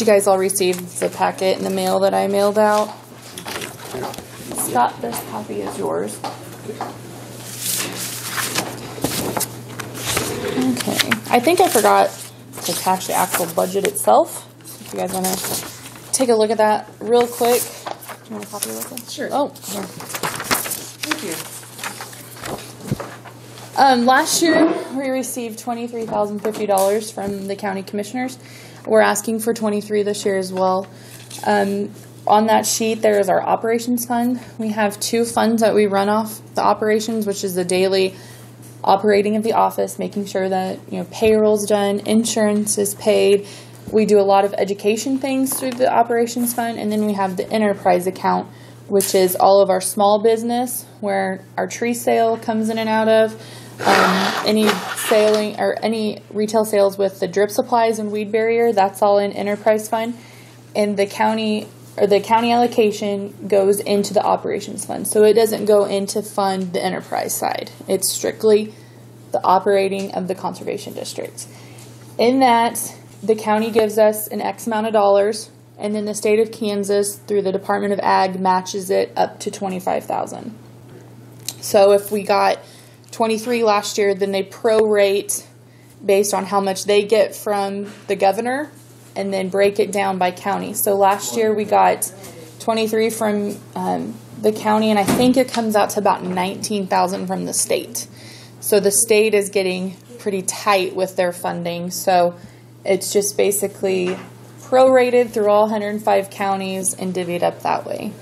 Did you guys all receive the packet in the mail that I mailed out? Scott, this copy is yours. Okay, I think I forgot to attach the actual budget itself. If you guys want to take a look at that real quick. Do you want a copy? Sure. Oh, here. Thank you. Um, last year, we received twenty-three thousand fifty dollars from the county commissioners. We're asking for twenty-three this year as well. Um, on that sheet, there is our operations fund. We have two funds that we run off the operations, which is the daily operating of the office, making sure that you know payroll's done, insurance is paid. We do a lot of education things through the operations fund, and then we have the enterprise account, which is all of our small business, where our tree sale comes in and out of, um, any sailing or any retail sales with the drip supplies and weed barrier. That's all in enterprise fund, and the county or the county allocation goes into the operations fund. So it doesn't go into fund the enterprise side. It's strictly the operating of the conservation districts. In that, the county gives us an X amount of dollars, and then the state of Kansas, through the Department of Ag, matches it up to twenty-five thousand. So if we got twenty-three last year, then they prorate based on how much they get from the governor, and then break it down by county. So last year we got twenty-three from um, the county, and I think it comes out to about nineteen thousand from the state. So the state is getting pretty tight with their funding. So it's just basically prorated through all 105 counties and divvied up that way.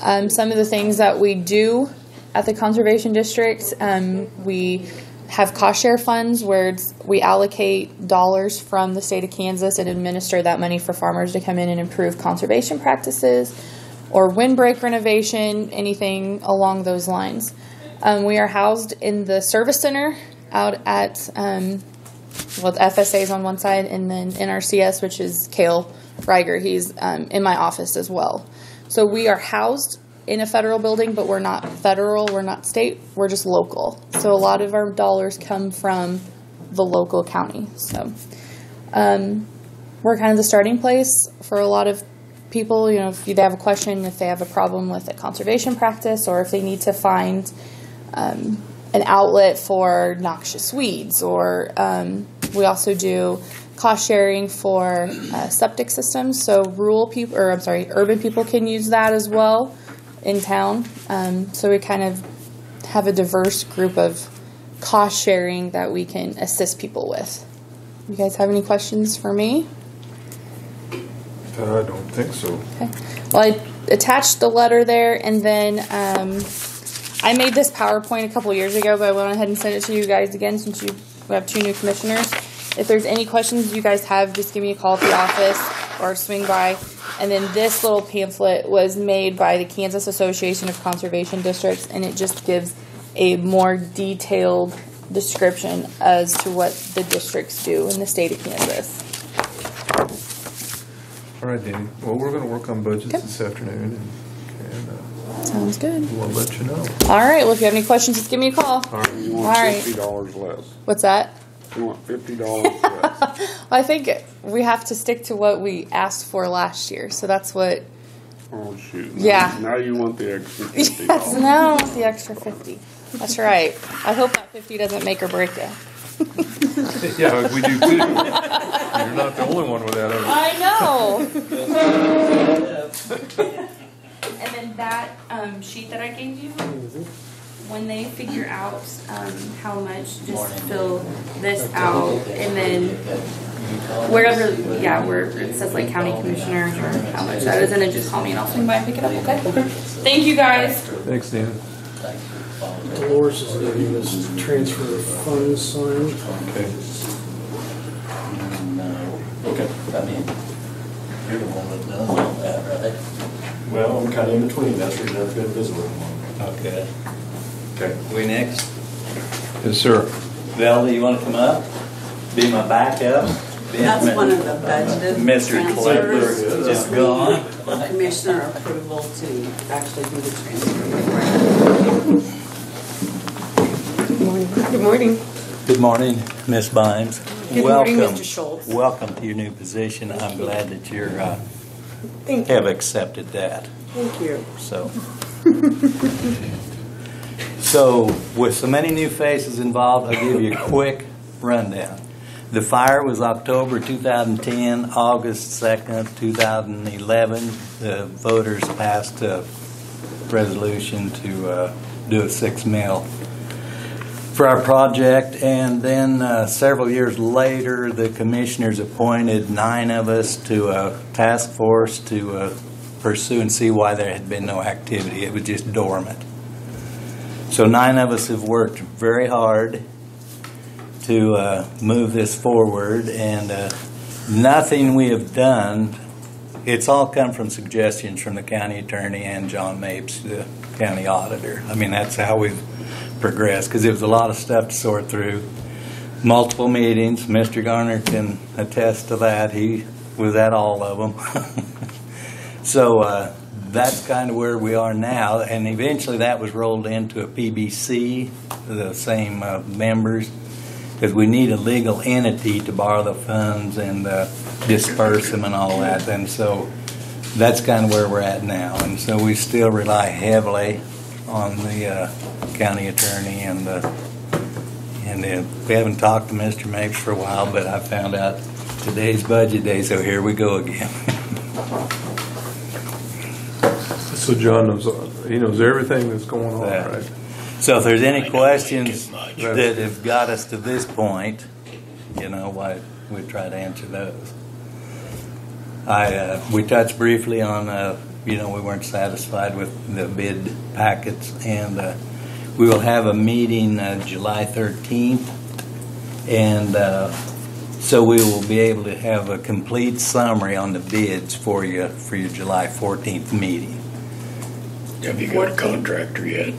Um, some of the things that we do at the conservation district, um, we have cost share funds where we allocate dollars from the state of Kansas and administer that money for farmers to come in and improve conservation practices or windbreak renovation, anything along those lines. Um, we are housed in the service center out at um, well, FSA is on one side, and then NRCS, which is Kale Reiger. He's um, in my office as well. So we are housed in a federal building, but we're not federal, we're not state, we're just local. So a lot of our dollars come from the local county. So um, we're kind of the starting place for a lot of people. You know, if they have a question, if they have a problem with a conservation practice, or if they need to find um, an outlet for noxious weeds, or um, we also do cost sharing for uh, septic systems. So rural people, or I'm sorry, urban people can use that as well in town. Um, so we kind of have a diverse group of cost sharing that we can assist people with. You guys have any questions for me? I don't think so. Okay. Well, I attached the letter there, and then um, I made this PowerPoint a couple years ago, but I went ahead and sent it to you guys again since you we have two new commissioners. If there's any questions you guys have, just give me a call at the office or swing by. And then this little pamphlet was made by the Kansas Association of Conservation Districts, and it just gives a more detailed description as to what the districts do in the state of Kansas. All right, Danny. Well, we're gonna work on budgets Okay. this afternoon and, and uh, Sounds good. we'll let you know. All right. Well, if you have any questions, just give me a call. All right. You want right. fifty dollars less. What's that? You want fifty dollars less. I think we have to stick to what we asked for last year. So that's what. Oh, shoot. Now- Yeah. Now you want the extra fifty Yes, dollars. now the extra 50. That's right. I hope that 50 doesn't make or break you. Yeah, we do too. You're not the only one with that. are? I know. and then that um, sheet that I gave you, when they figure out um, how much, just fill this out and then wherever, yeah, where it says like county commissioners or how much that is, and then just call me and I'll swing by and pick it up, okay? Thank you guys. Thanks, Dan. Dolores is getting this transfer of funds signed. Okay. Okay, I mean, you're the one that does all that, right? Well, I'm kind of in between, that's the reason I've been visiting. Okay. Okay. We next? Yes, sir. Val, do you want to come up? Be my backup? That's one of the budgeted Mr. Klepper transfers. is gone. Commissioner approval to actually do the transfer. Good morning. Good morning, Miss Bimes. Good morning, welcome. Mr. Schultz. Welcome to your new position. I'm glad that you're, uh, Thank you. have accepted that, Thank you. so. So with so many new faces involved, I'll give you a quick rundown. The fire was October 2010, August 2nd, 2011. The voters passed a resolution to uh, do a six mil for our project, and then uh, several years later, the commissioners appointed nine of us to a task force to uh, pursue and see why there had been no activity. It was just dormant. So nine of us have worked very hard to uh, move this forward, and uh, nothing we have done, it's all come from suggestions from the county attorney and John Mapes, the county auditor. I mean, that's how we've progressed, because there was a lot of stuff to sort through. Multiple meetings, Mr. Garner can attest to that, he was at all of them. So uh, that's kind of where we are now, and eventually that was rolled into a PBC, the same uh, members, because we need a legal entity to borrow the funds and uh, disperse them and all that, and so that's kind of where we're at now, and so we still rely heavily on the uh, county attorney and the, and uh, we haven't talked to Mr. Mapes for a while, but I found out today's budget day, so here we go again. So John knows, he knows everything that's going on, Yeah. right? So if there's any questions that have got us to this point, you know, why, we try to answer those. I, uh, we touched briefly on, uh, you know, we weren't satisfied with the bid packets, and uh, we will have a meeting uh, July 13th, and uh, so we will be able to have a complete summary on the bids for you, for your July 14th meeting. Have you got a contractor yet?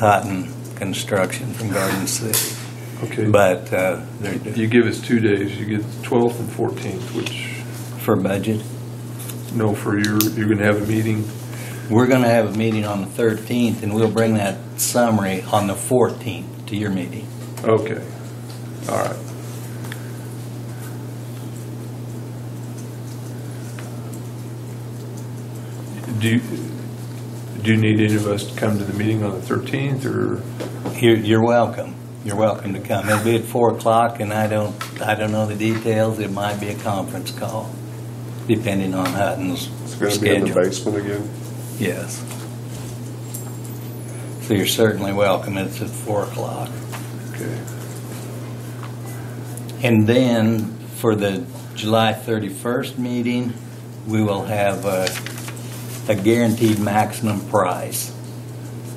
Hutton Construction from Garden City. Okay. But uh, they're you give us two days, you get the 12th and 14th, which, for budget, no, for your, you're going to have a meeting. we're going to have a meeting on the 13th, and we'll bring that summary on the 14th to your meeting. Okay, all right. Do you, do you need any of us to come to the meeting on the 13th, or? You're, you're welcome. You're welcome to come. It'll be at 4 o'clock, and I don't, I don't know the details. It might be a conference call, depending on Hutton's It's gonna be in the schedule. basement again. Yes. So you're certainly welcome. It's at 4 o'clock. Okay. And then for the July 31st meeting, we will have a, a guaranteed maximum price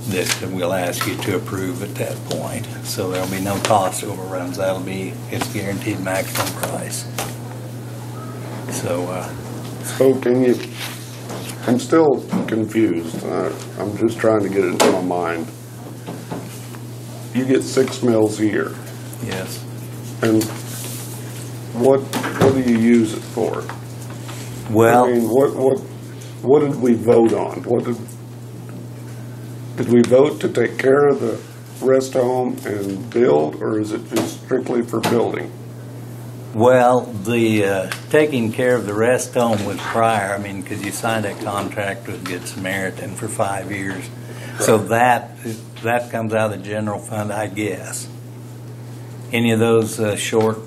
that we'll ask you to approve at that point. So there'll be no cost overruns. That'll be its guaranteed maximum price. So, uh, So can you, I'm still confused. Uh, I'm just trying to get it into my mind. You get six mills a year, yes. and what, what do you use it for? Well, I mean, what, what, what did we vote on? What did, did we vote to take care of the rest home and build, or is it just strictly for building? Well, the, uh, taking care of the rest home was prior, I mean, because you signed that contract with Good Samaritan for five years. So that, that comes out of the general fund, I guess. Any of those uh, short,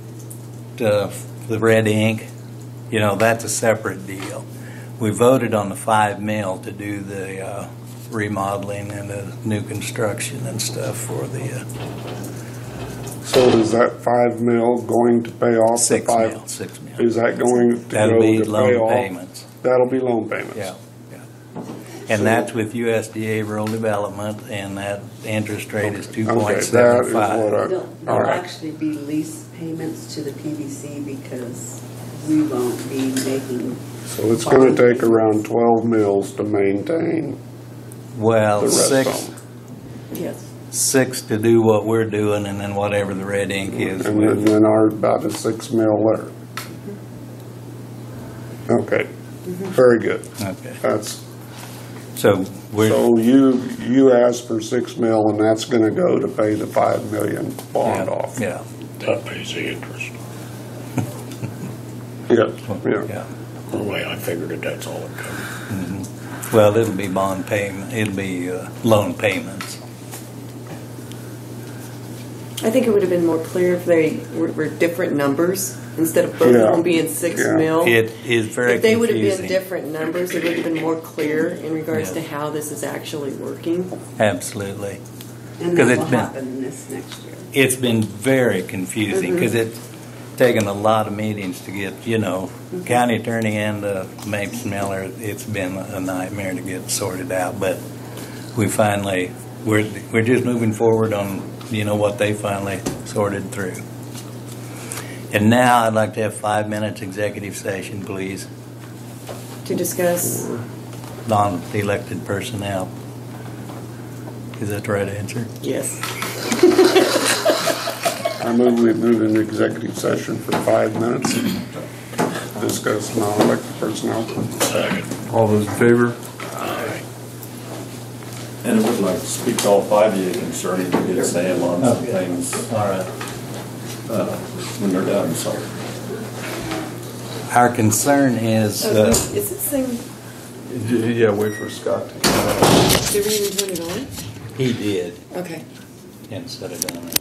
uh, the red ink, you know, that's a separate deal. We voted on the five mil to do the uh, remodeling and the new construction and stuff for the uh, So is that five mil going to pay off the six five? mil, six mil. Is that going to That'll go be to pay loan off? payments. That'll be loan payments? Yeah, yeah. And that's with USDA rural development, and that interest rate is two Okay, point that seven is what. I, There'll, all there'll right. actually be lease payments to the PBC because we won't be making. So it's gonna take around twelve mills to maintain the Well, rest six, home. Yes. six to do what we're doing, and then whatever the red ink is. And then, with- then our, about a six mil there. Okay, mm-hmm. very good. Okay, That's, so we're, so you, you asked for six mil and that's gonna go to pay the five million bond yeah, off. yeah, That pays the interest. Yes, yeah. Yeah. The way I figured it, that's all it covered. Well, it'll be bond payment, it'll be uh, loan payments. I think it would have been more clear if they were, were different numbers instead of both Yeah. of them being six Yeah. mil. It is very If they would have been different numbers, it would have been more clear in regards Yeah. to how this is actually working. Absolutely. And 'Cause that it's will been- happen this next year. It's been very confusing because it's taken a lot of meetings to get, you know, county attorney and uh, Mapes Miller. It's been a nightmare to get sorted out, but we finally we're we're just moving forward on you know what they finally sorted through. And now I'd like to have five minutes executive session, please, To discuss, non-elected personnel. Is that the right answer? yes. I move we move into executive session for five minutes. Discuss non-elected personnel. Second. All those in favor? And I would like to speak to all five of you concerning Good Sam on some things All right. uh, when they're done, so. Our concern is. Oh, Uh, Is this thing, Yeah, wait for Scott to come out. did we even turn it on? He did Okay. instead of doing it.